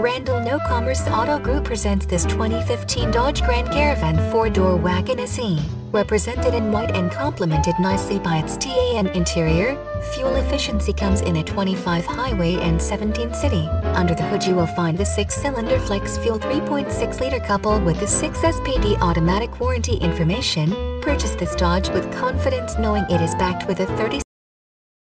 Randall Noe Commerce Auto Group presents this 2015 Dodge Grand Caravan 4-door wagon SE. Represented in white and complemented nicely by its TAN interior, fuel efficiency comes in at 25 highway and 17 city. Under the hood you will find the 6-cylinder flex fuel 3.6-liter couple with the 6 SPD automatic warranty information. Purchase this Dodge with confidence knowing it is backed with a 30